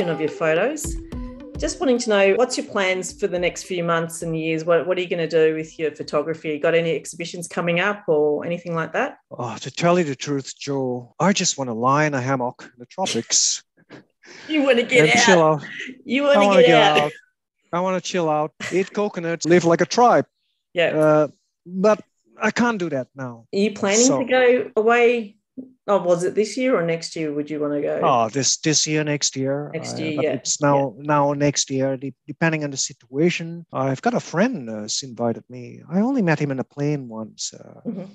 of your photos. Just wanting to know what's your plans for the next few months and years? What, what are you going to do with your photography? You got any exhibitions coming up or anything like that? Oh, to tell you the truth, Joe, I just want to lie in a hammock in the tropics. you want to get and out. chill out. You want I to want to get, get out. out. I want to chill out, eat coconuts, live like a tribe. Yeah. Uh, but I can't do that now. are you planning so- to go away? Oh, was it this year or next year? Would you want to go? Oh, this this year, next year. Next uh, year, but yeah, It's now now next year, de- depending on the situation. I've got a friend uh, who's invited me. I only met him in a plane once. Uh, Mhm.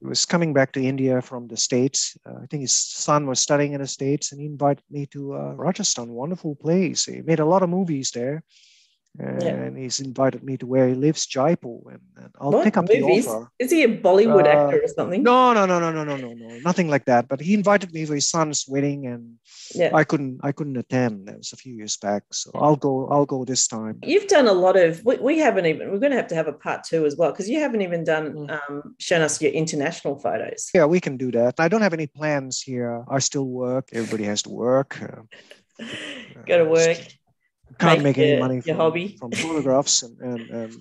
he was coming back to India from the States. Uh, I think his son was studying in the States, and he invited me to uh, Rajasthan. Wonderful place. He made a lot of movies there. And he's invited me to where he lives, Jaipur, and, and I'll What pick up movies? the offer. Is he a Bollywood Uh, actor or something? No, no, no, no, no, no, no, no, nothing like that. But he invited me for his son's wedding, and Yeah. I couldn't, I couldn't attend. That was a few years back, so I'll go, I'll go this time. You've done a lot of. We, we haven't even. We're going to have to have a part two as well because you haven't even done Mm. um, shown us your international photos. Yeah, we can do that. I don't have any plans here. I still work. Everybody has to work. Uh, Go to uh, work. Can't make make any money from, hobby. from photographs, and, and, and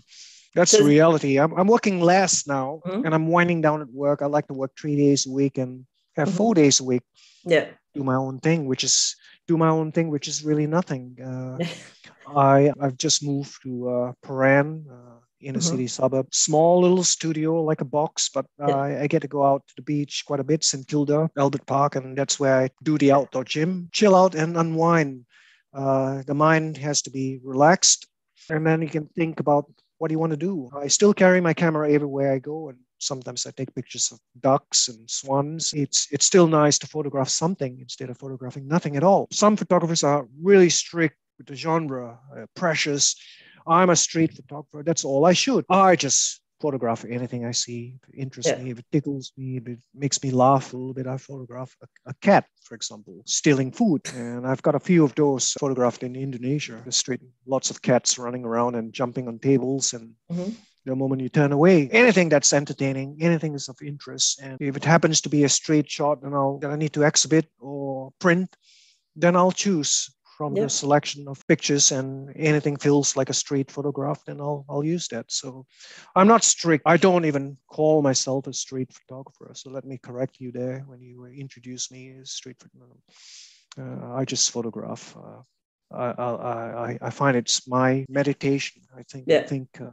that's the reality. I'm, I'm working less now, Mhm. and I'm winding down at work. I like to work three days a week and have Mhm. four days a week. Yeah. do my own thing, which is do my own thing, which is really nothing. Uh, I I've just moved to uh, Prahran, uh, inner Mhm. city suburb, small little studio like a box, but uh, Yeah. I get to go out to the beach quite a bit, St Kilda, Albert Park, and that's where I do the outdoor gym, chill out and unwind. Uh, the mind has to be relaxed, and then you can think about what do you want to do. I still carry my camera everywhere I go, and sometimes I take pictures of ducks and swans. It's it's still nice to photograph something instead of photographing nothing at all. Some photographers are really strict with the genre, uh, precious. I'm a street photographer. That's all I shoot. I just photograph anything I see. If it interests Yeah. me, if it tickles me, if it makes me laugh a little bit, I photograph a, a cat, for example, stealing food. And I've got a few of those photographed in Indonesia. The street, lots of cats running around and jumping on tables and Mhm. the moment you turn away. Anything that's entertaining, anything is of interest. And if it happens to be a straight shot and I'll, that I need to exhibit or print, then I'll choose from Yeah. the selection of pictures and anything feels like a street photograph, then I'll, I'll use that. So I'm not strict. I don't even call myself a street photographer. So let me correct you there when you introduce me as street photographer. Uh, I just photograph. Uh, I, I, I, I find it's my meditation. I think, Yeah. I think, uh,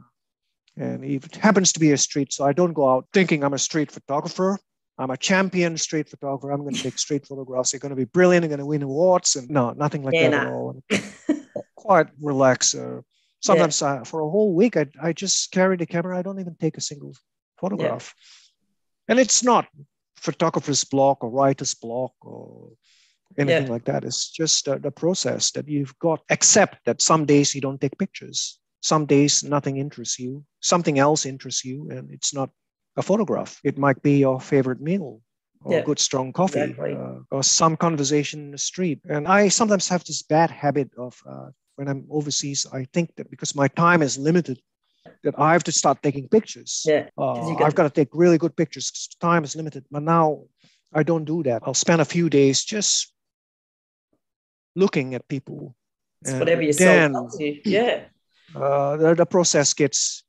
and if it happens to be a street, so I don't go out thinking I'm a street photographer. I'm a champion street photographer. I'm going to take street photographs. They're going to be brilliant. I'm going to win awards. And no, nothing like Yeah, that at nah. all. Quite relaxed. Uh, sometimes I, for a whole week, I, I just carry the camera. I don't even take a single photograph. And it's not photographer's block or writer's block or anything Yeah. like that. It's just uh, the process that you've got. Accept that some days you don't take pictures. Some days nothing interests you. Something else interests you, and it's not a photograph. It might be your favorite meal or Yeah, good strong coffee exactly. uh, or some conversation in the street. And I sometimes have this bad habit of uh, when I'm overseas, I think that because my time is limited, that I have to start taking pictures. Yeah. Uh, got- I've got to take really good pictures because time is limited. But now I don't do that. I'll spend a few days just looking at people. It's and whatever soul then. Yeah. uh, the, the process gets,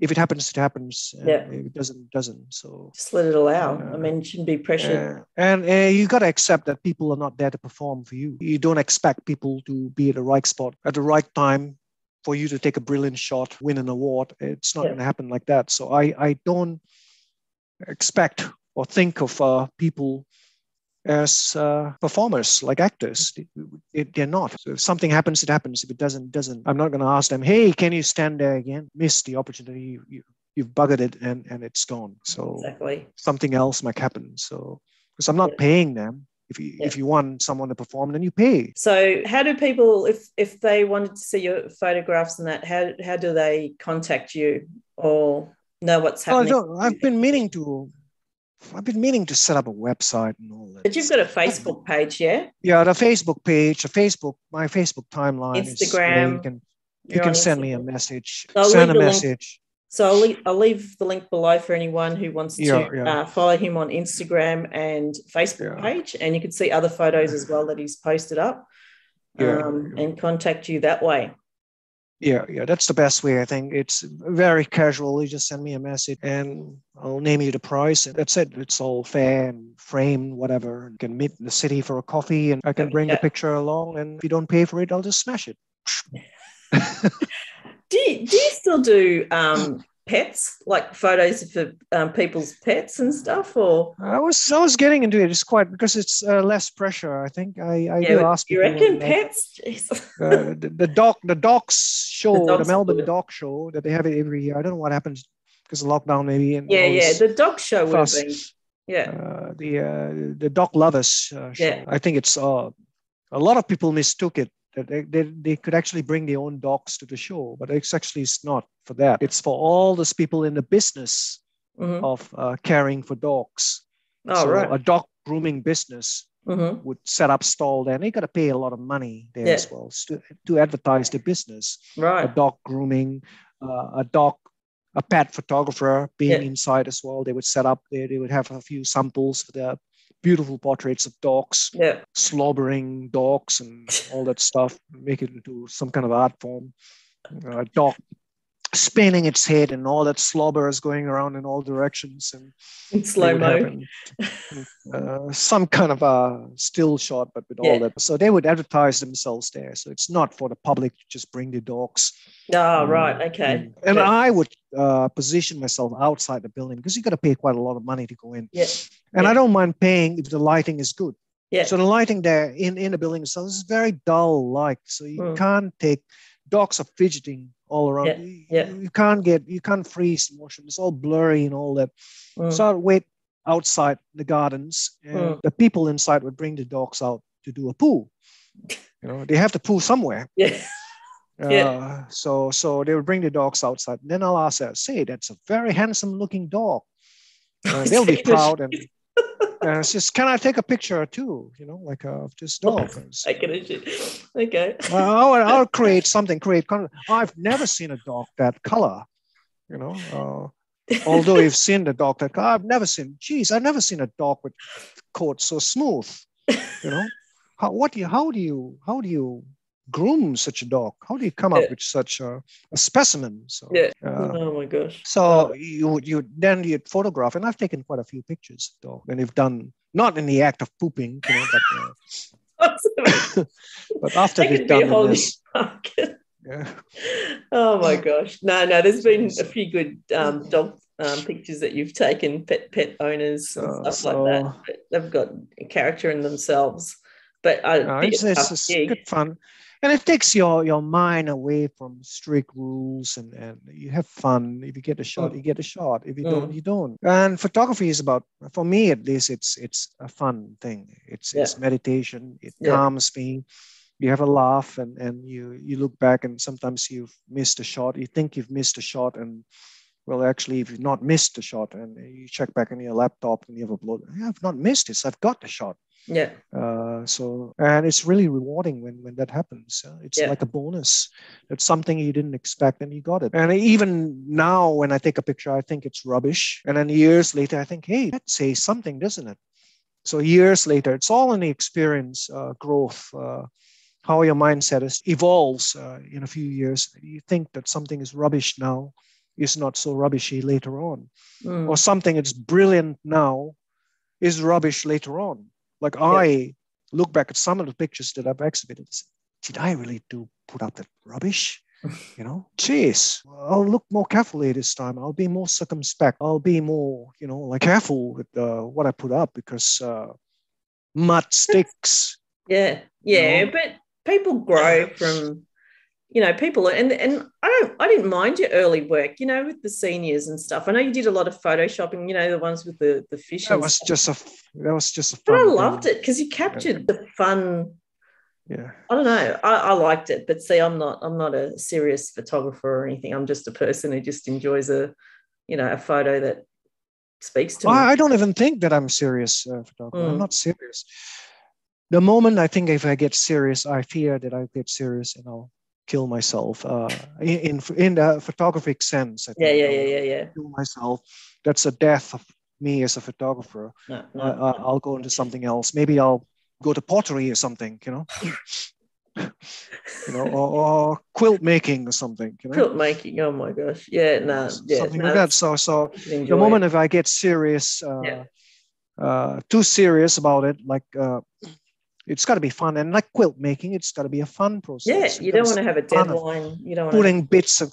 if it happens, it happens. Yeah. If it doesn't, it doesn't. So Just let it all out. Yeah. I mean, it shouldn't be pressured. uh, and uh, you got to accept that people are not there to perform for you. You don't expect people to be at the right spot at the right time for you to take a brilliant shot, win an award. It's not Yeah. going to happen like that. So I, I don't expect or think of uh, people as uh, performers, like actors. They- they- They're not. So if something happens, it happens. If it doesn't, it doesn't. I'm not going to ask them, hey, can you stand there again? Miss the opportunity. You, you, you've buggered it and, and it's gone. So Exactly. something else might happen. So because I'm not Yeah. paying them. If you Yeah. if you want someone to perform, then you pay. So, how do people, if if they wanted to see your photographs and that, how how do they contact you or know what's happening? don't- I've been meaning to. I've been meaning to set up a website and all that. but you've got a Facebook page, yeah? yeah, the Facebook page, a Facebook, my Facebook timeline. is Instagram. you can you can send me a message. I'll send a the link. message. So I'll leave, I'll leave the link below for anyone who wants to yeah. Uh, follow him on Instagram and Facebook Yeah. page, and you can see other photos as well that he's posted up. Yeah. um, and contact you that way. Yeah, yeah, that's the best way. I think it's very casual. You just send me a message and I'll name you the price. And that's it. It's all fair and framed, whatever. You can meet in the city for a coffee and I can bring Yeah. the picture along. And if you don't pay for it, I'll just smash it. Do you, do you still do um, pets, like photos for um, people's pets and stuff? Or I was I was getting into it. It's quite because it's uh, less pressure. I think I, I do yeah, ask you reckon pets? Uh, the, the doc the docs show the, docs Melbourne do it. Doc Show that they have it every year. I don't know what happens because of lockdown maybe. And yeah, yeah. The dog show would have been. Yeah, uh, the uh, the Dog Lovers uh, show. Yeah. I think it's uh, a lot of people mistook it that they, they, they could actually bring their own dogs to the show, but it's actually it's not for that. It's for all those people in the business Mhm. of uh, caring for dogs. Oh, so right. a dog grooming business hmm would set up stall there and they got to pay a lot of money there Yeah. as well to, to advertise the business Right. a dog grooming uh, a dog a pet photographer being Yeah. inside as well they would set up there they would have a few samples for their beautiful portraits of dogs Yeah. slobbering dogs and all that stuff make it into some kind of art form Uh, a dog spinning its head and all that slobber is going around in all directions and In slow mo. uh, some kind of a still shot, but with Yeah. all that. So they would advertise themselves there. So it's not for the public to just bring the dogs. Oh, Um, right. Okay. And, and I would uh, position myself outside the building because you've got to pay quite a lot of money to go in. Yeah. And Yeah. I don't mind paying if the lighting is good. Yeah. So the lighting there in, in the building itself is very dull light. So you Mm. can't take dogs are fidgeting all around. Yeah, You, yeah. you can't get you can't freeze motion. It's all blurry and all that. Mm. So I'd wait outside the gardens, and Mm. the people inside would bring the dogs out to do a poo. You know, they have to poo somewhere. yeah. Uh, Yeah. So, so they would bring the dogs outside. Then I'll ask her, "Say, that's a very handsome-looking dog." Uh, they'll be proud, and uh, it's just, "Can I take a picture or two? You know, like uh, of this dog." Taking a. Okay. well, I'll, I'll create something. Create content. I've never seen a dog that color. You know, uh, although you've seen the dog that color, I've never seen. Geez, I've never seen a dog with coat so smooth. You know, how what do you how do you how do you groom such a dog? How do you come up with such a, a specimen? So Yeah. uh, oh my gosh. so you you then you'd photograph, and I've taken quite a few pictures of dog, and you've done not in the act of pooping, you know, but uh, but after That they've could be a done this. Yeah. Oh my gosh. No, no, there's been a few good um, dog um, pictures that you've taken, pet pet owners and So- stuff like that. But they've got a character in themselves. But I No, think it's, it's, it's, tough it's gig. good fun. And it takes your, your mind away from strict rules and, and you have fun. If you get a shot, Mm. you get a shot. If you don't, you don't. And photography is about, for me at least, it's it's a fun thing. It's it's meditation. It Yeah. calms me. You have a laugh and, and you you look back and sometimes you've missed a shot. You think you've missed a shot and well, actually, if you've not missed a shot and you check back on your laptop and you have a yeah, I've not missed this. I've got the shot. Yeah. Uh, so and it's really rewarding when when that happens. Uh, it's Yeah. like a bonus. It's something you didn't expect and you got it. And even now, when I take a picture, I think it's rubbish. And then years later, I think, hey, that says something, doesn't it? So years later, it's all in the experience, uh, growth, uh, how your mindset is, evolves uh, in a few years. You think that something is rubbish now, is not so rubbishy later on Mm. or something that's brilliant now is rubbish later on. Like I look back at some of the pictures that I've exhibited. and say, Did I really do put up that rubbish? You know, jeez, I'll look more carefully this time. I'll be more circumspect. I'll be more, you know, like careful with uh, what I put up because uh, mud sticks. Yeah, yeah, know? but people grow from, you know, people and and I don't I didn't mind your early work, you know, with the seniors and stuff. I know you did a lot of photoshopping, you know, the ones with the the fish. That was stuff. just a that was just a But fun. I thing. loved it because you captured the fun. Yeah. I don't know. I, I liked it, but see, I'm not I'm not a serious photographer or anything. I'm just a person who just enjoys a, you know, a photo that speaks to me. I, I don't even think that I'm serious uh, photographer. I'm Mm. not serious. The moment I think if I get serious, I fear that I get serious and I'll kill myself. Uh, in, in the photographic sense, I yeah, think yeah, yeah, yeah, yeah. Kill myself. That's a death of me as a photographer. No, no, I, I, I'll go into something else. Maybe I'll go to pottery or something. You know. you know, or, or quilt making or something. You know? Quilt making. Oh my gosh. Yeah, no, yeah, something no, like that. So, so the moment it. if I get serious, uh, Yeah. uh, too serious about it, like uh, it's got to be fun, and like quilt making, it's got to be a fun process. Yeah, you don't want to have a deadline. You don't want to. putting bits of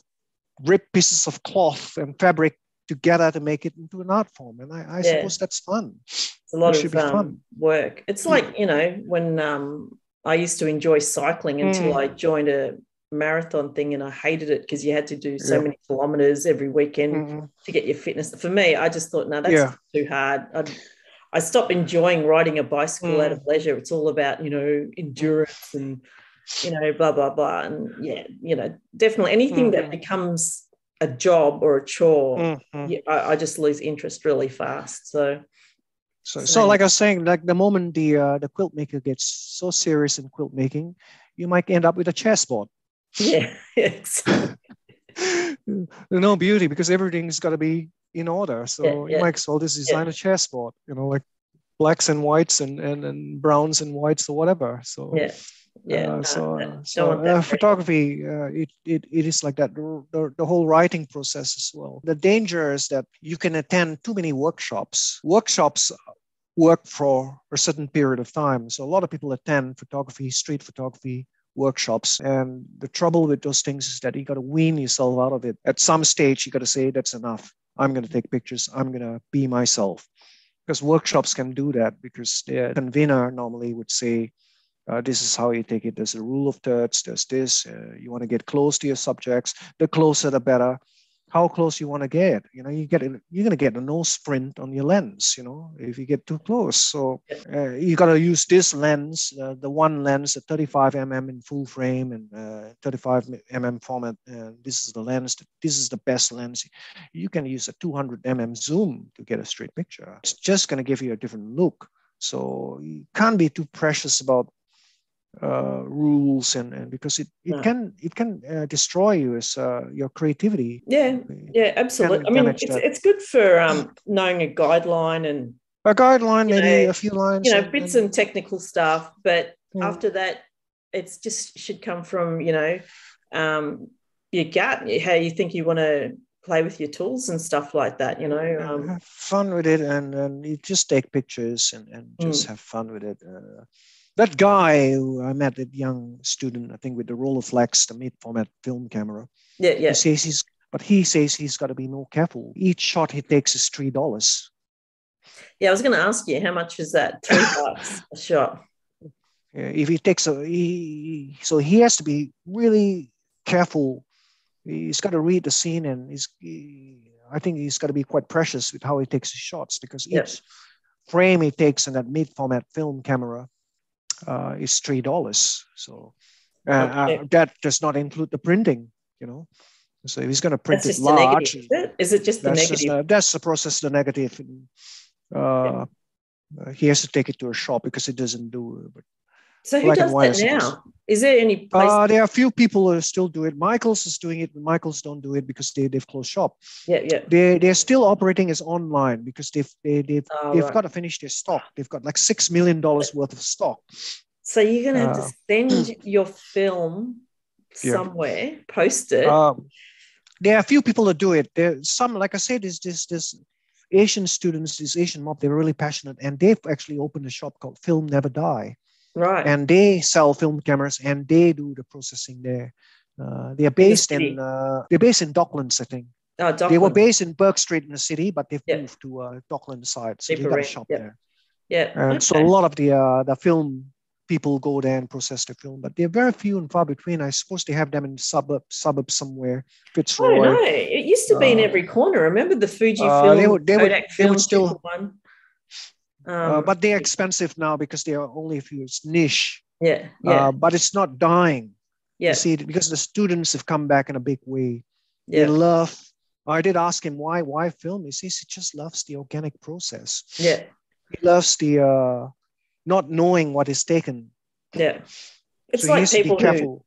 ripped pieces of cloth and fabric together to make it into an art form, and I, I Yeah. suppose that's fun. It's a lot It of be um, fun. work. It's like you know when um, I used to enjoy cycling until Mm. I joined a marathon thing, and I hated it because you had to do so Yeah. many kilometers every weekend Mhm. to get your fitness. For me, I just thought, no, that's Yeah. too hard. I'd, I stopped enjoying riding a bicycle out Mm. of leisure. It's all about you know endurance and you know blah blah blah. And yeah, you know, definitely anything that Mhm. becomes a job or a chore, Mhm. I, I just lose interest really fast. So So, Same. so like I was saying, like the moment the uh, the quilt maker gets so serious in quilt making, you might end up with a chessboard. yeah, it's- no beauty because everything's got to be in order. So Yeah, you yeah. might as well just design a chessboard, you know, like blacks and whites and, and, and browns and whites or whatever. So yeah, yeah. uh, so uh, so uh, photography uh, it, it it is like that the, the, the whole writing process as well the danger is that you can attend too many workshops workshops work for a certain period of time so a lot of people attend photography street photography workshops and the trouble with those things is that you got to wean yourself out of it at some stage you got to say that's enough i'm going to take pictures i'm going to be myself because workshops can do that because the convener normally would say uh, this is how you take it. There's a rule of thirds. There's this. Uh, you want to get close to your subjects. The closer, the better. How close you want to get? You know, you get you're gonna get a nose print on your lens. You know, if you get too close. So uh, you gotta use this lens, uh, the one lens, the 35 mm in full frame and uh, 35 mm format. This is the lens. This is the best lens. You can use a 200 mm zoom to get a straight picture. It's just gonna give you a different look. So you can't be too precious about uh, rules and, and because it, it No. can it can uh, destroy you as uh, your creativity. Yeah, yeah, absolutely. I mean, it's, that. it's good for um, knowing a guideline and A guideline, maybe know, a few lines. you know and- bits and- and technical stuff, but Mm. after that, it's just should come from you know um, your gut, how you think you want to play with your tools and stuff like that. You know, um, have fun with it and, and you just take pictures and, and just Mm. have fun with it. Uh, that guy who I met, that young student, I think with the Rolleiflex, the mid format film camera, yeah, yeah, he says he's, but he says he's got to be more careful. Each shot he takes is three dollars. yeah. I was going to ask you how much is that? Three bucks a shot. Uh, if he takes a, he, so he has to be really careful. He's got to read the scene, and he's, he, I think he's got to be quite precious with how he takes his shots because each frame he takes in that mid-format film camera uh, is three dollars. So uh, Okay. uh, that does not include the printing, you know. So if he's going to print it large, negative. Is it? Is it just the that's just negative? uh, that's the process, the negative. And, uh, uh, he has to take it to a shop because it doesn't do. But so who does that now? Is there any place? uh, there are a few people who still do it. Michaels is doing it. but Michaels don't do it because they they've closed shop. yeah, yeah. They they're still operating as online because they've they, they've Oh, they've right. got to finish their stock. They've got like six million dollars worth of stock. So you're going to have Uh, to send your film Yeah. somewhere, post it. Um, there are a few people that do it. There's some, like I said, there's this this Asian students, this Asian mob. They're really passionate, and they've actually opened a shop called Film Never Die, right. and they sell film cameras and they do the processing there. Uh, they are based city. in uh, they're based in Docklands, I think. oh, They were based in Bourke Street in the city, but they've Yeah. moved to uh, Dockland side, so they got a shop yeah. there. Yeah. And so a lot of the uh, the film people go there and process the film, but they're very few and far between. I suppose they have them in suburb suburbs somewhere, I don't know. It used to be in Uh, every corner. Remember the Fuji uh, film, they would- they would- Kodak they film would still- triple Uh, Um, but they're expensive now because they are only a few. It's niche, yeah, yeah, uh, but it's not dying. yeah, You see, because the students have come back in a big way. They yeah, love. I did ask him why why film. He says he just loves the organic process. yeah, He loves the uh, not knowing what is taken. yeah. It's so like has to be people who.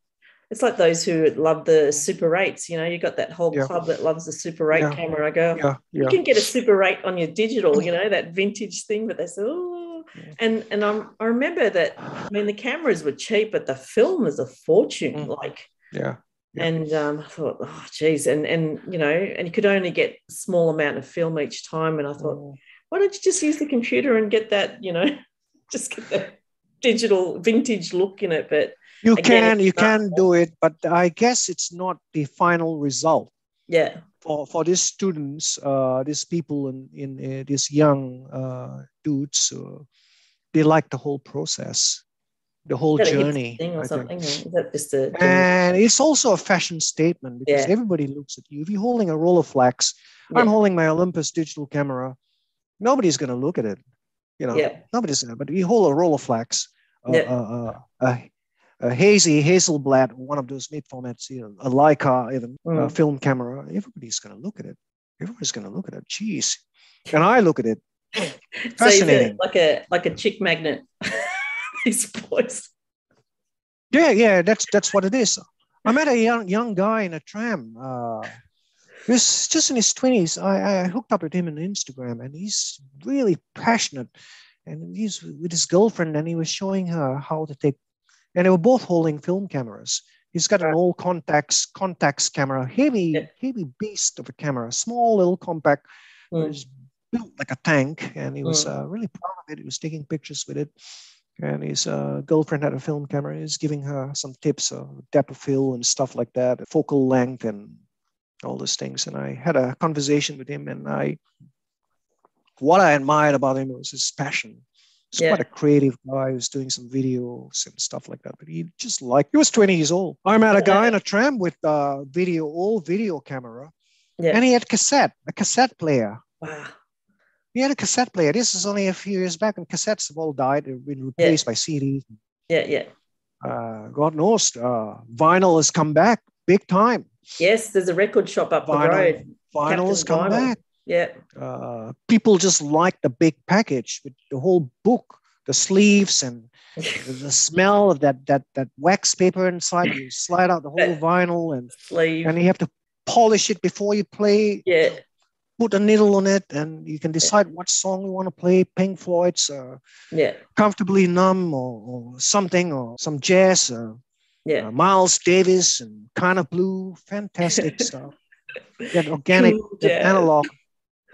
It's like those who love the Super 8s. You know, you got that whole Yeah. club that loves the Super 8 Yeah. camera. I go, Yeah, you can get a Super 8 on your digital, you know, that vintage thing, but they say, oh, And and I'm, I remember that. I mean, the cameras were cheap, but the film was a fortune. Mm. Like, Yeah. And um, I thought, oh, geez, and and you know, and you could only get a small amount of film each time. And I thought, Mm. why don't you just use the computer and get that, you know, just get the digital vintage look in it? But You Again, can you can do it, but I guess it's not the final result yeah, for for these students, uh, these people in in uh, these young uh, dudes. Uh, they like the whole process, the whole Is that a hip journey. or something. Is that just a And it's also a fashion statement because Yeah. everybody looks at you. If you're holding a Rolleiflex, I'm holding my Olympus digital camera. Nobody's going to look at it. You know, Yeah. nobody's going to. But if you hold a Rolleiflex, uh, Yeah. uh, uh, a, a hazy Hasselblad, one of those mid formats, you know, a Leica, even a Mm. film camera, everybody's going to look at it. Everybody's going to look at it. Jeez. And I look at it. So Fascinating. like a like a chick magnet. These boys. Yeah, yeah, that's that's what it is. I met a young young guy in a tram. Uh, he was just in his twenties. I, I hooked up with him on Instagram, and he's really passionate. And he's with his girlfriend, and he was showing her how to take. And they were both holding film cameras. He's got an old Contax Contax camera, heavy Yeah. heavy beast of a camera, small little compact. It Mm. was built like a tank, and he was Mm. uh, really proud of it. He was taking pictures with it, and his uh, girlfriend had a film camera. He's giving her some tips, of depth of field and stuff like that, focal length, and all those things. And I had a conversation with him, and I, what I admired about him was his passion. He's Yeah. quite a creative guy. Was doing some videos and stuff like that. But he just like he was 20 years old. I met a guy in a tram with a video, all video camera, Yeah. and he had cassette, a cassette player. Wow. He had a cassette player. This is only a few years back, and cassettes have all died. They've been replaced by CDs. Yeah, yeah. Uh, God knows, uh, vinyl has come back big time. Yes, there's a record shop up the Vinyl. road. Vinyl has Captain come Vinyl. back. Yeah. Uh, people just like the big package with the whole book, the sleeves, and the smell of that that that wax paper inside. You slide out the whole vinyl, and Sleeve. and you have to polish it before you play. yeah. Put a needle on it, and you can decide what song you want to play. Pink Floyd's. Uh, Yeah. comfortably numb or, or something or some jazz uh, Yeah. uh, miles davis and kind of blue fantastic stuff that organic Cool that analog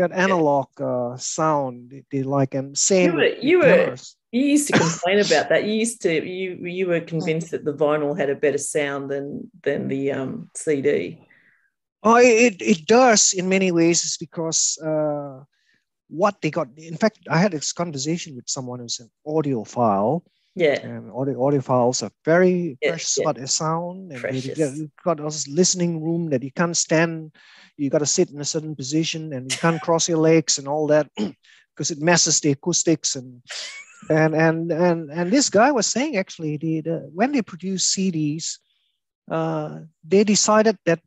that analog uh, sound they, they like and same You were- you were- You used to complain about that. You used to you you were convinced that the vinyl had a better sound than than the um CD. oh it, it does in many ways is because uh, what they got in fact i had this conversation with someone who's an audiophile Yeah. and audio audiophiles are very Yeah, precious yeah. their sound and Precious. have got this listening room that you can't stand you got to sit in a certain position and you can't cross your legs and all that because it messes the acoustics and and and and and this guy was saying actually the, the when they produce cds uh, they decided that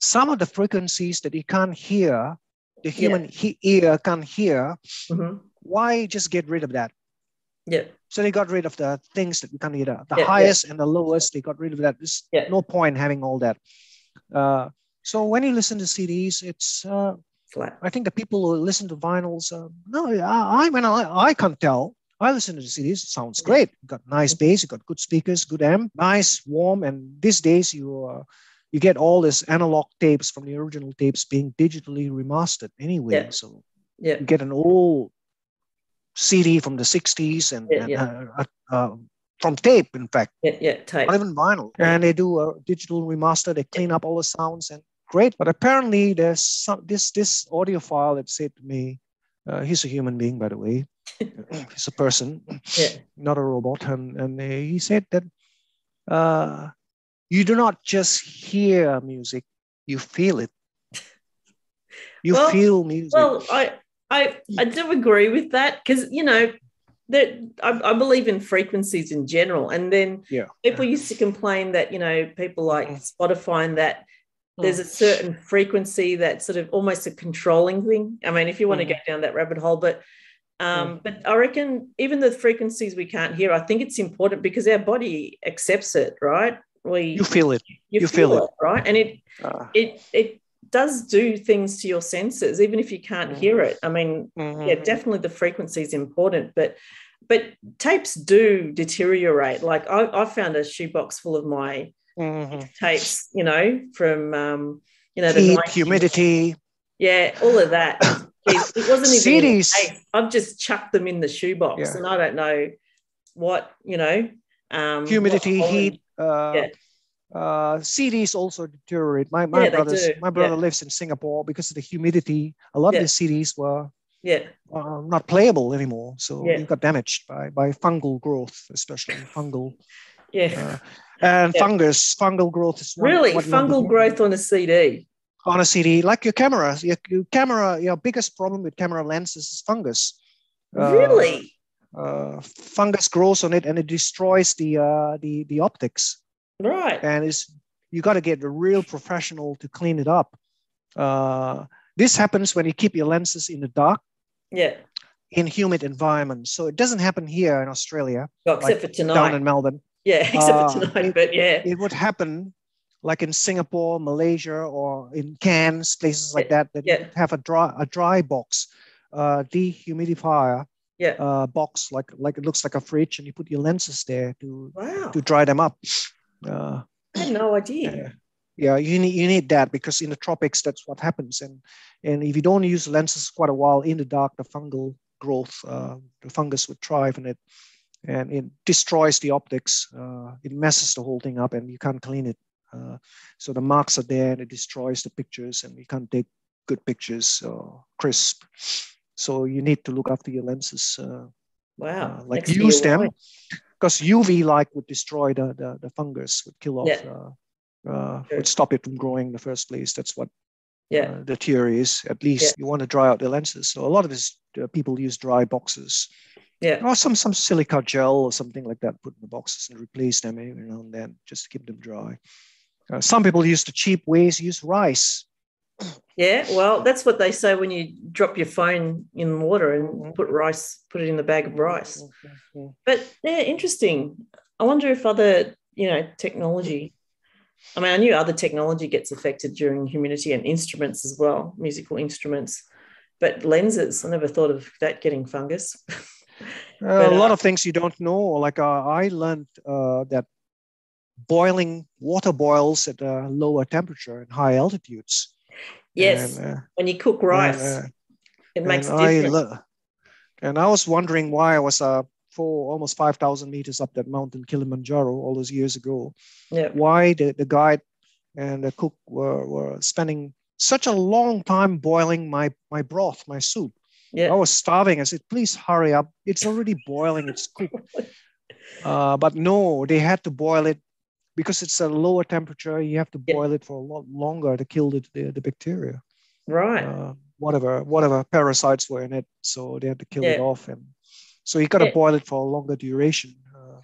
some of the frequencies that you can't hear the human he- ear can't hear Mhm. why just get rid of that Yeah. So they got rid of the things that we can't hear. The Yeah, yeah. highest and the lowest, they got rid of that. There's Yeah. no point having all that. Uh, so when you listen to CDs, it's uh, Flat. I think the people who listen to vinyls, uh, no, I, I mean I, I can't tell. I listen to the CDs. It sounds Yeah. great. You got nice bass. You got good speakers, good amp, nice, warm. And these days you uh, you get all this analog tapes from the original tapes being digitally remastered anyway. Yeah. So Yeah. you get an old CD from the 60s and, Yeah, and, yeah. uh, uh, uh, from tape, in fact, Yeah. Yeah. Tape. not even vinyl. Yeah. And they do a digital remaster, they clean up all the sounds and great. But apparently, there's some this this audiophile that said to me, uh, he's a human being, by the way, he's a person, not a robot. And, and he said that uh, you do not just hear music, you feel it. You Well- feel music. Well, I I I do agree with that because you know that I, I believe in frequencies in general, and then yeah. people used to complain that you know people like Mm. Spotify and that there's a certain frequency that's sort of almost a controlling thing. I mean, if you want to Mhm. go down that rabbit hole, but um, but I reckon even the frequencies we can't hear, I think it's important because our body accepts it, right? We You feel it. you you feel it, right? And it Uh, it it does do things to your senses, even if you can't Mhm. hear it. I mean, yeah, mhm. definitely the frequency is important, but but tapes do deteriorate. Like I, I found a shoebox full of my Mhm. tapes, you know, from um, you know, Heat, 90s. humidity. Yeah, all of that. Jeez, it wasn't even CDs. I've just chucked them in the shoebox, Yeah. and I don't know what you know. Um, humidity, what heat. Uh, Yeah. Uh, CDs also deteriorate. My my Yeah, brothers, my brother Yeah. lives in Singapore because of the humidity. A lot Yeah. of the CDs were Yeah, uh, not playable anymore, so Yeah. they got damaged by by fungal growth, especially fungal yeah. uh, and fungus. Fungal growth is really, what you want to fungal growth on a CD. on a CD, like your camera. Your, your camera, your biggest problem with camera lenses is fungus. Uh, really? uh, fungus grows on it and it destroys the uh, the the optics. Right. and it's you got to get a real professional to clean it up. Uh, this happens when you keep your lenses in the dark Yeah. in humid environments. So it doesn't happen here in Australia, Well, except like for down tonight. in Melbourne. yeah, except Uh, for tonight. it- but yeah. It would happen like in Singapore, Malaysia, or in Cairns, places like that, that yeah. have a dry a dry box, uh, dehumidifier Yeah. uh, box, like like it looks like a fridge, and you put your lenses there to Wow. to dry them up. Uh, I had no idea. Yeah. yeah you need you need that because in the tropics that's what happens and and if you don't use lenses quite a while in the dark the fungal growth uh, the fungus would thrive in it and it destroys the optics uh, it messes the whole thing up and you can't clean it uh, so the marks are there and it destroys the pictures and you can't take good pictures uh, crisp so you need to look after your lenses uh, Wow. like use them wine. Because UV light would destroy the, the, the fungus, would kill off, Yeah. uh, uh, Sure. would stop it from growing in the first place. That's what Yeah. uh, the theory is. At least you want to dry out the lenses. So a lot of this uh, people use dry boxes Yeah. or some some silica gel or something like that put in the boxes and replace them every now and then just to keep them dry. Uh, some people use the cheap ways, use rice. Yeah. Well, that's what they say when you drop your phone in water and put rice, put it in the bag of rice. But yeah, interesting. I wonder if other, you know, technology. I mean, I knew other technology gets affected during humidity and instruments as well, musical instruments. But lenses, I never thought of that getting fungus. Uh, a lot uh, of things you don't know. Like uh, I learned uh, that boiling water boils at a lower temperature and high altitudes. Yes, And, uh, when you cook rice, and, uh, it makes a and I difference. le- and I was wondering why I was uh, four, almost 5,000 meters up that mountain, Kilimanjaro, all those years ago. yeah. Why the, the guide and the cook were, were spending such a long time boiling my, my broth, my soup. Yeah. I was starving. I said, please hurry up. It's already boiling. It's cooked. Uh, but no, they had to boil it because it's a lower temperature. You have to Yeah. boil it for a lot longer to kill the, the, the bacteria, Right. uh, whatever whatever parasites were in it. So they had to kill it off, and so you got to Yeah. boil it for a longer duration. Uh,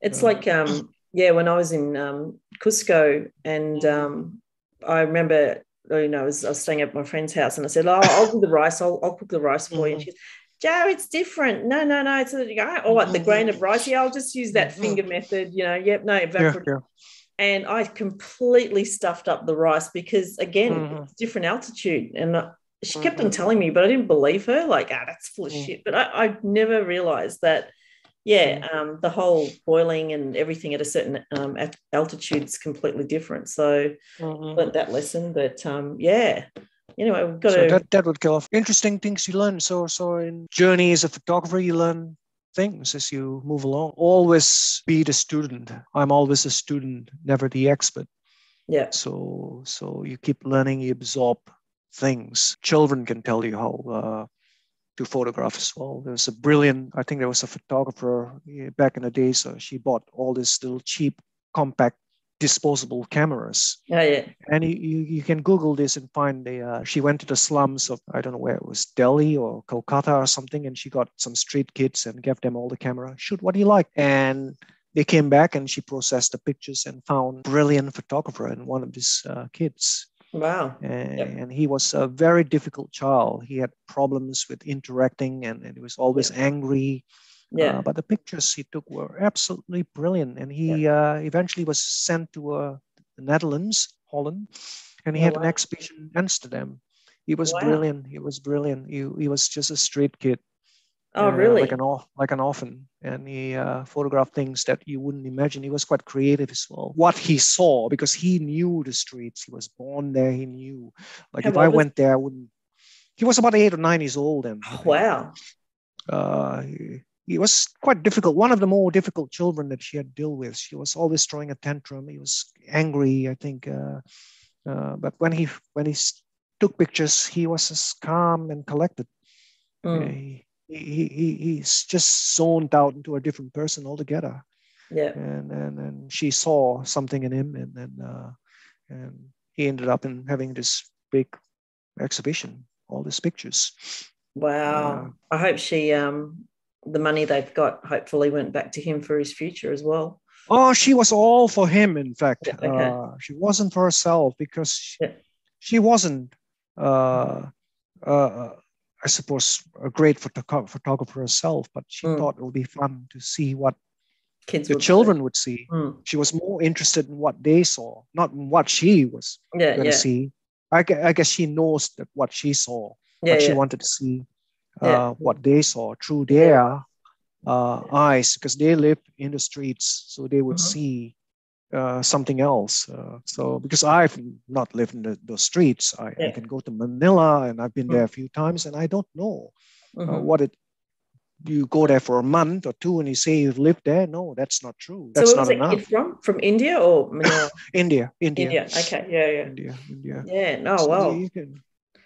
It's Uh, like um yeah, when I was in um Cusco and um I remember you know, I was, I was staying at my friend's house and I said, Oh, I'll do the rice, I'll, I'll cook the rice for you. And Mhm. she's Joe, it's different. No, no, no. It's a, oh, what the grain of rice. Yeah, I'll just use that Mhm. finger method. You know, yep, no, evaporate. yeah. And I completely stuffed up the rice because again, Mhm. it's different altitude. And she kept Mhm. on telling me, but I didn't believe her. Like, ah, that's full of Mm. shit. But I, I never realized that yeah, um, the whole boiling and everything at a certain um, altitude is completely different. So Mhm. learned that lesson. But um, yeah, anyway, we've got So to. that, that would kill off. Interesting things you learn. So so in journey as a photographer, you learn things as you move along. Always be the student. I'm always a student, never the expert. yeah, So so you keep learning, you absorb things. Children can tell you how uh, to photograph as well. There was a brilliant, I think there was a photographer back in the day. So she bought all these little cheap, compact, disposable cameras. Oh yeah, and you, you, you can google this and find the uh, she went to the slums of i don't know where it was delhi or kolkata or something and she got some street kids and gave them all the camera. Shoot what do you like? And they came back and she processed the pictures and found brilliant photographer in one of his uh, kids. Wow, and, Yep. and he was a very difficult child. He had problems with interacting and, and he was always angry yeah, uh, but the pictures he took were absolutely brilliant, and he uh, eventually was sent to uh, the Netherlands, Holland, and he Oh, had an exhibition in Amsterdam. He was Wow. brilliant. He was brilliant. He, he was just a street kid, Oh, uh, really? Like an like an orphan, and he uh, photographed things that you wouldn't imagine. He was quite creative as well. What he saw, because he knew the streets. He was born there. He knew. Like if I was- went there, I wouldn't. He was about eight or nine years old, and Oh, wow. uh, he, he was quite difficult. One of the more difficult children that she had to deal with. She was always throwing a tantrum. He was angry, I think. Uh, uh, but when he when he took pictures, he was as calm and collected. Mm, He, he, he, he's just zoned out into a different person altogether. yeah. And, and, and she saw something in him and then uh, and he ended up in having this big exhibition, all these pictures. Wow. I hope she um the money they've got hopefully went back to him for his future as well. Oh, she was all for him, in fact. Yeah, okay. Uh, she wasn't for herself because she, Yeah. she wasn't, uh, uh, I suppose, a great photo- photographer herself, but she Mm. thought it would be fun to see what Kids the would say. children would see. Mm, She was more interested in what they saw, not in what she was Yeah, going to see. I, I guess she knows that what she saw, Yeah, but she wanted to see Yeah. what they saw through their uh, eyes because they live in the streets, so they would Mhm. see uh, something else. Uh, so because I've not lived in the, those streets, I, I can go to Manila and I've been Mm. there a few times, and I don't know uh, Mhm. what it. You go there for a month or two, and you say you've lived there. No, that's not true. So That's where not was enough. kid from? From India or Manila? India, India, India. Okay. Yeah, yeah. India, India. Yeah. No, So well. you can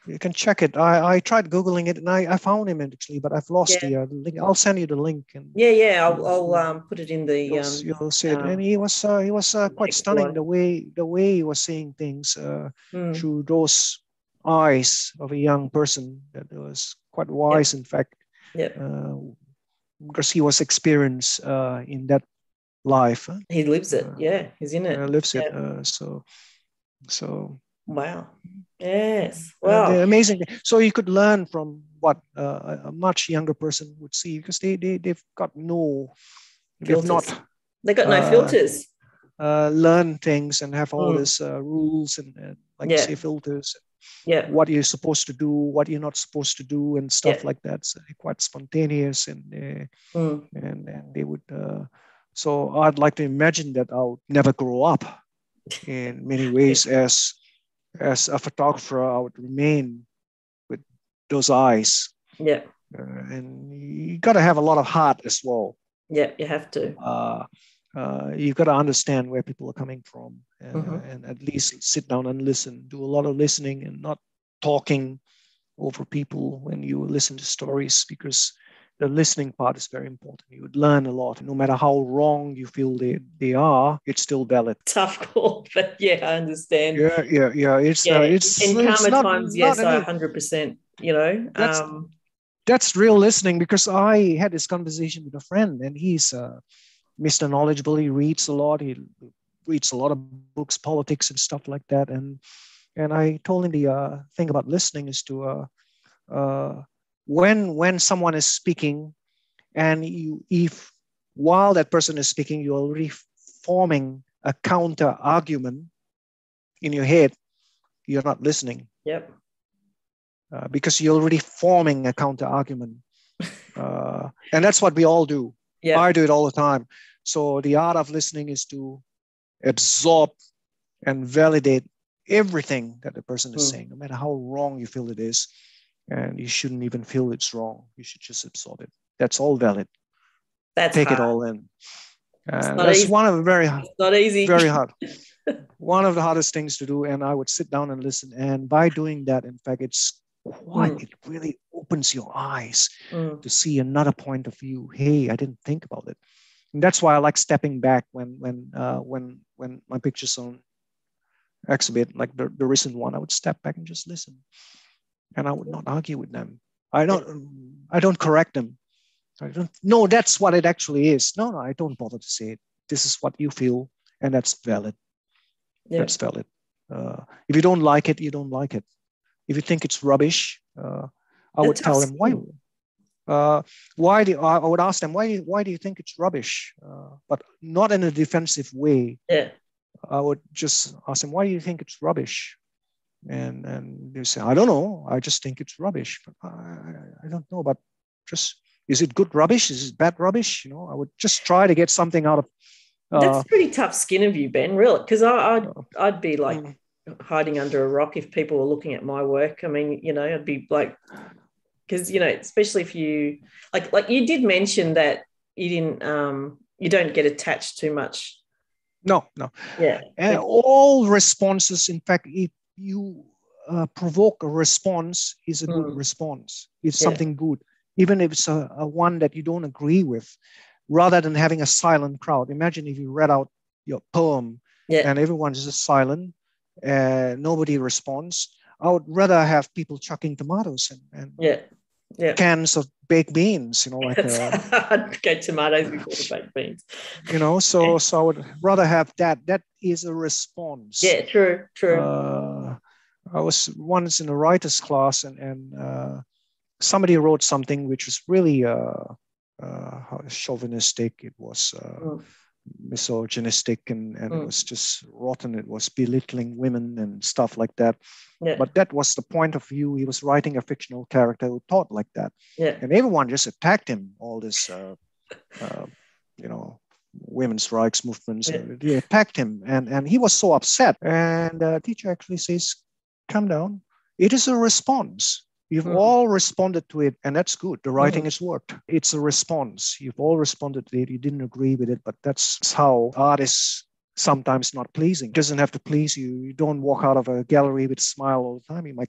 you can check it. I, I tried googling it and I, I found him actually, but I've lost Yeah. the uh, link. I'll send you the link and Yeah, yeah. I'll, I'll um put it in the you'll, um you'll see it. um, and he was uh, he was uh, quite stunning one. the way the way he was seeing things uh, mm, through those eyes of a young person that was quite wise, in fact, yeah. uh, because he was experienced uh, in that life. huh? He lives it. Yeah, he's in it. Lives it. Uh, so so Wow. Yes. Uh, Wow. they're amazing. So you could learn from what uh, a- much younger person would see because they, they, they've got no, they've Filters. not They got no uh, filters. uh, learned things and have all Mm. these uh, rules and, and like Yeah. you say, filters, Yeah. what you're supposed to do, what you're not supposed to do, and stuff Yeah. like that. So quite spontaneous and uh, Mm, and and they would. Uh, so I'd like to imagine that I'll never grow up in many ways as as a photographer. I would remain with those eyes. yeah. Uh, and you got to have a lot of heart as well. Yeah. You have to. Uh, uh, you got to understand where people are coming from, uh, Mhm. and at least sit down and listen. Do a lot of listening and not talking over people when you listen to stories, because the listening part is very important. You would learn a lot. No matter how wrong you feel they, they are, it's still valid. Tough call, but yeah, I understand. Yeah, yeah, yeah. It's Yeah. uh, it's in it's not- times, not yes, any- 100%. You know. That's- Um. that's real listening because I had this conversation with a friend and he's uh, Mr. Knowledgeable. He reads a lot. He reads a lot of books, politics and stuff like that. And and I told him the uh, thing about listening is to uh, uh, when when someone is speaking and you if while that person is speaking you're already forming a counter argument in your head, you're not listening Yep. uh, because you're already forming a counter argument. Uh, and that's what we all do. Yeah. I do it all the time. So the art of listening is to absorb and validate everything that the person is Mm. saying, no matter how wrong you feel it is. And you shouldn't even feel it's wrong. You should just absorb it. That's all valid. That's Take it all in. Uh, that's easy. one of the very It's not easy. very hard. One of the hardest things to do, and I would sit down and listen. And by doing that, in fact, it's quite, Mm. it really opens your eyes Mm, to see another point of view. Hey, I didn't think about it. And that's why I like stepping back when when uh, when when my pictures on exhibit, like the, the recent one, I would step back and just listen. And I would not argue with them. I don't I don't correct them. I don't no, that's what it actually is. No, no, I don't bother to say it. This is what you feel, and that's valid. yeah. That's valid. Uh, if you don't like it, you don't like it. If you think it's rubbish, uh, I would That's tell them why. Uh, why do I I would ask them why? Why do you think it's rubbish? Uh, but not in a defensive way. yeah. I would just ask them why do you think it's rubbish, and and they say I don't know. I just think it's rubbish. But I, I- don't know. But just is it good rubbish? Is it bad rubbish? You know, I would just try to get something out of. Uh, That's pretty tough skin of you, Ben. Really, because I'd I'd be like mm. hiding under a rock if people were looking at my work. I mean, you know, I'd be like, because you know, especially if you like like you did mention that you didn't um you don't get attached too much. No, no. Yeah. And all responses, in fact, if you uh, provoke a response, is a mm. good response. It's yeah. something good even if it's a, a one that you don't agree with, rather than having a silent crowd. Imagine if you read out your poem yeah. and everyone's just silent, and nobody responds. I would rather have people chucking tomatoes and, and yeah. Yeah. cans of baked beans, you know, like uh, get tomatoes before the baked beans. You know, so so I would rather have that. That is a response. Yeah, true, true. Uh, I was once in a writer's class and and uh, somebody wrote something which was really uh, uh, chauvinistic. It was uh, mm. Misogynistic, and, and mm. it was just rotten. It was belittling women and stuff like that. Yeah. But that was the point of view. He was writing a fictional character who thought like that, yeah. and everyone just attacked him. All this, uh, uh, you know, women's rights movements. Yeah. They attacked him, and and he was so upset. And the teacher actually says, "Calm down. It is a response." You've mm-hmm. all responded to it, and that's good. The writing mm-hmm. has worked. It's a response. You've all responded to it. You didn't agree with it, but that's how art is sometimes not pleasing. It doesn't have to please you. You don't walk out of a gallery with a smile all the time. You might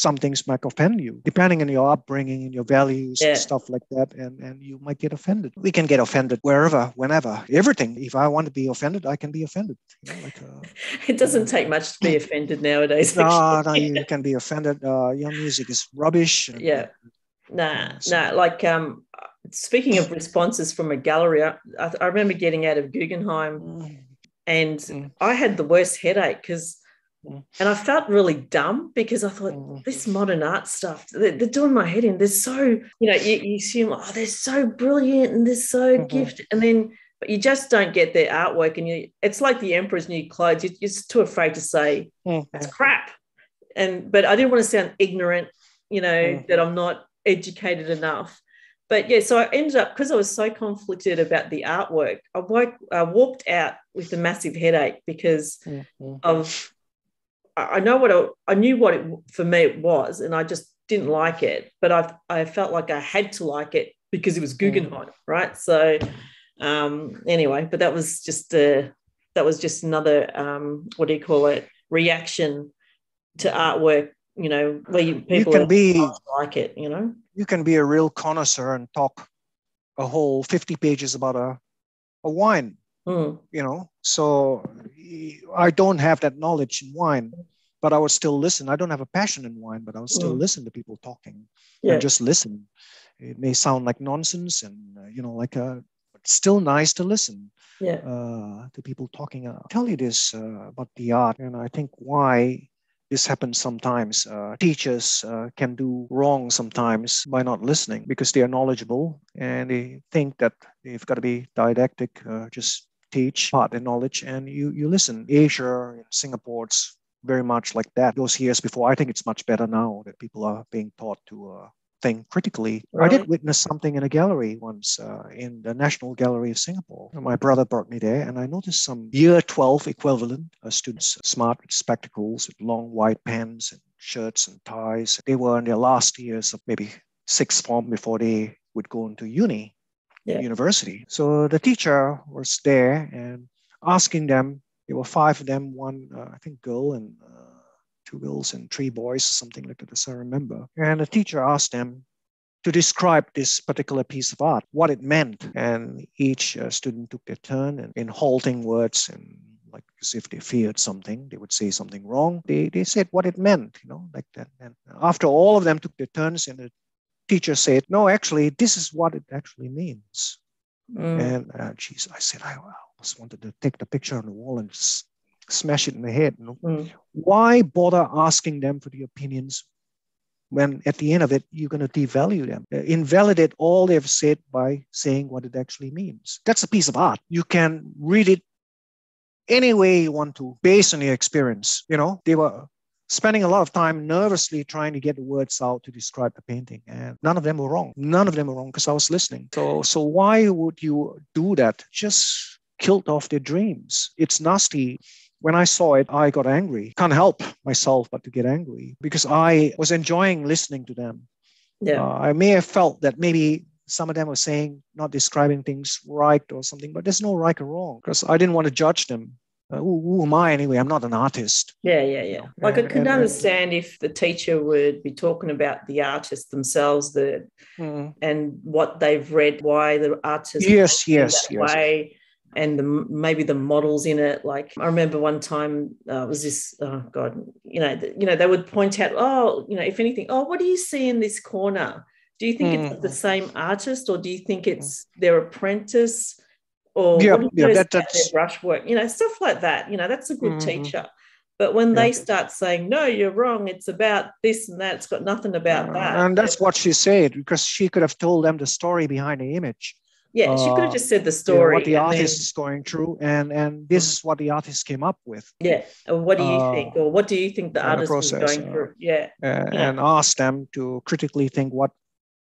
some things might offend you, depending on your upbringing and your values yeah. and stuff like that. And, and you might get offended. We can get offended wherever, whenever, everything. If I want to be offended, I can be offended. You know, like, uh, it doesn't take much to be offended nowadays. No, no, you can be offended. Uh, your music is rubbish. Yeah. Nah, so. nah. Like, um, speaking of responses from a gallery, I, I remember getting out of Guggenheim mm. and mm. I had the worst headache because. And I felt really dumb because I thought mm. this modern art stuff, they're, they're, doing my head in. They're so, you know, you, you assume, oh, they're so brilliant and they're so mm-hmm. gifted. And then, but you just don't get their artwork. And you, it's like the emperor's new clothes. You're just too afraid to say mm-hmm. that's crap. And, but I didn't want to sound ignorant, you know, mm-hmm. that I'm not educated enough. But yeah, so I ended up because I was so conflicted about the artwork. I, woke, I walked out with a massive headache because mm-hmm. of I know what it, I knew what it for me it was, and I just didn't like it. But I I felt like I had to like it because it was mm. Guggenheim, mm. right? So um, anyway, but that was just a that was just another um, what do you call it reaction to artwork. You know, where you, people you can be like it. You know, you can be a real connoisseur and talk a whole fifty pages about a a wine Mm. You know, so I don't have that knowledge in wine, but I would still listen. I don't have a passion in wine, but I would still mm. listen to people talking yeah. and just listen. It may sound like nonsense and, uh, you know, like a, still nice to listen yeah. uh, to people talking. I'll tell you this uh, about the art, and I think why this happens sometimes. Uh, teachers uh, can do wrong sometimes by not listening because they are knowledgeable and they think that they've got to be didactic, uh, just teach, part and knowledge, and you you listen. Asia, Singapore, it's very much like that. Those years before, I think it's much better now that people are being taught to uh, think critically. I did witness something in a gallery once uh, in the National Gallery of Singapore. My brother brought me there, and I noticed some year 12 equivalent uh, students, smart with spectacles, with long white pants and shirts and ties. They were in their last years of maybe sixth form before they would go into uni yeah. university. So the teacher was there and asking them. There were five of them, one uh, I think girl and uh, two girls and three boys or something like that, as I remember. And the teacher asked them to describe this particular piece of art, what it meant. And each uh, student took their turn and in halting words and like as if they feared something, they would say something wrong. They, they said what it meant, you know, like that. And after all of them took their turns and the teacher said, no, actually, this is what it actually means. Mm. And uh, geez, I said, I almost wanted to take the picture on the wall and s- smash it in the head. You know? mm. Why bother asking them for the opinions when at the end of it, you're going to devalue them, uh, invalidate all they've said by saying what it actually means? That's a piece of art. You can read it any way you want to based on your experience. You know, they were spending a lot of time nervously trying to get the words out to describe the painting. And none of them were wrong. None of them were wrong because I was listening. So, so why would you do that? Just killed off their dreams. It's nasty. When I saw it, I got angry. Can't help myself but to get angry because I was enjoying listening to them. Yeah. Uh, I may have felt that maybe some of them were saying not describing things right or something, but there's no right or wrong because I didn't want to judge them uh, who, who, am I anyway? I'm not an artist. Yeah, yeah, yeah. Like I could understand if the teacher would be talking about the artists themselves, the mm. and what they've read, why the artist yes, yes, yes. way, and the, maybe the models in it. Like I remember one time uh, was this. Oh God, you know, the, you know, they would point out, oh, you know, if anything, oh, what do you see in this corner? Do you think mm. it's the same artist, or do you think it's their apprentice? Or yeah, yeah that, that's brushwork, you know, stuff like that. You know, that's a good mm-hmm. teacher. But when yeah. they start saying, no, you're wrong, it's about this and that, it's got nothing about uh, that. And that's what she said, because she could have told them the story behind the image. Yeah, she could have uh, just said the story. what the artist then, is going through, and and this mm. is what the artist came up with. Yeah. What do you uh, think? Or what do you think the artist is going uh, through? Yeah. yeah. And ask them to critically think what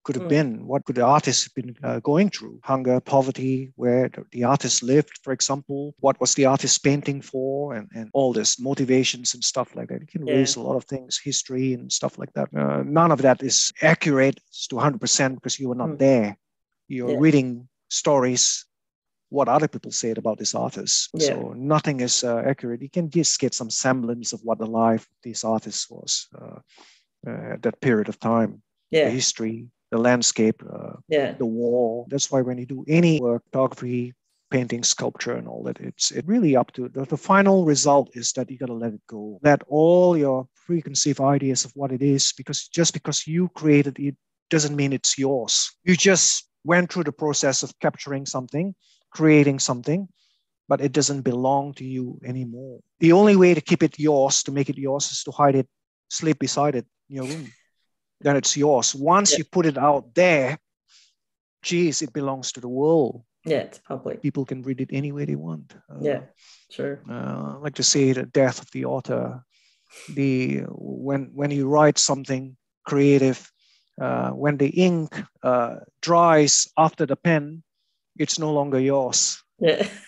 could have mm. been? What could the artist have been uh, going through? Hunger, poverty, where the artist lived, for example. What was the artist painting for? And, and all this motivations and stuff like that. You can yeah. raise a lot of things, history and stuff like that. Uh, none of that is accurate to 100% because you were not mm. there. You're yeah. reading stories what other people said about this artist. Yeah. So nothing is uh, accurate. You can just get some semblance of what the life of this artist was uh, uh, at that period of time. Yeah. The history, the landscape, uh, yeah. the wall. That's why when you do any work, photography, painting, sculpture, and all that, it's it really up to the, the final result is that you got to let it go. Let all your preconceived ideas of what it is, because just because you created it doesn't mean it's yours. You just went through the process of capturing something, creating something, but it doesn't belong to you anymore. The only way to keep it yours, to make it yours, is to hide it, sleep beside it in your room then it's yours. Once yeah. you put it out there, geez, it belongs to the world. Yeah, it's public. People can read it any way they want. Uh, yeah, sure. Uh, like to say the death of the author. The when when you write something creative, uh, when the ink uh, dries after the pen, it's no longer yours. Yeah.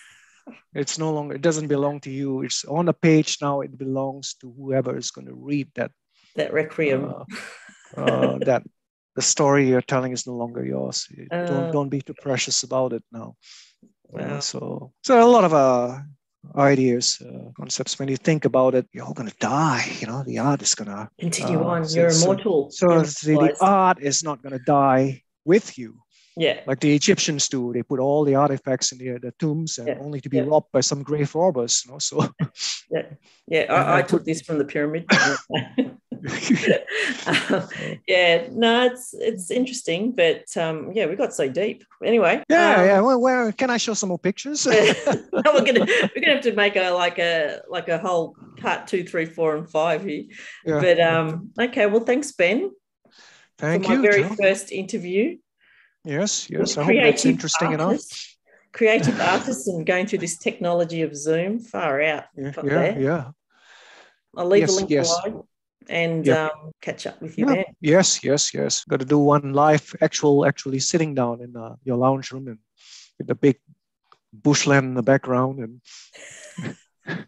It's no longer. It doesn't belong to you. It's on a page now. It belongs to whoever is going to read that. That requiem. Uh, uh, that the story you're telling is no longer yours. Uh, don't don't be too precious about it now. Uh, so so a lot of uh, ideas, uh, concepts. When you think about it, you're all gonna die. You know, the art is gonna continue uh, on. You're immortal. So, so the, the art is not gonna die with you. Yeah. Like the Egyptians do, they put all the artifacts in the, the tombs and yeah. only to be yeah. robbed by some grave robbers. You know, so yeah, yeah. I, I took this from the pyramid. um, yeah, no, it's it's interesting, but um, yeah, we got so deep. Anyway, yeah, um, yeah. Well, where can I show some more pictures? we're gonna we're gonna have to make a like a like a whole part two, three, four, and five here. Yeah. But um, okay, well, thanks, Ben. Thank for you. My very first interview. Yes, yes. I hope that's interesting artists, enough. Creative artists and going through this technology of Zoom, far out. Yeah, yeah, yeah. I'll leave yes, a link yes. below and yep. um, catch up with you yeah. then. Yes, yes, yes. Got to do one live, actual, actually sitting down in uh, your lounge room and with the big bushland in the background and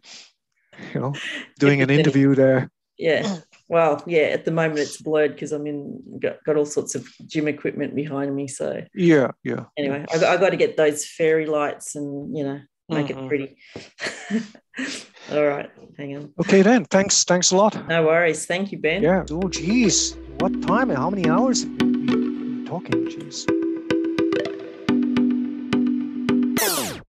you know doing an interview there. Yeah. Well, yeah. At the moment, it's blurred because I'm in got, got all sorts of gym equipment behind me. So yeah, yeah. Anyway, I, I got to get those fairy lights and you know make mm-hmm. it pretty. All right, hang on. Okay then. Thanks. Thanks a lot. No worries. Thank you, Ben. Yeah. Oh, geez. What time and how many hours have you been talking? Jeez.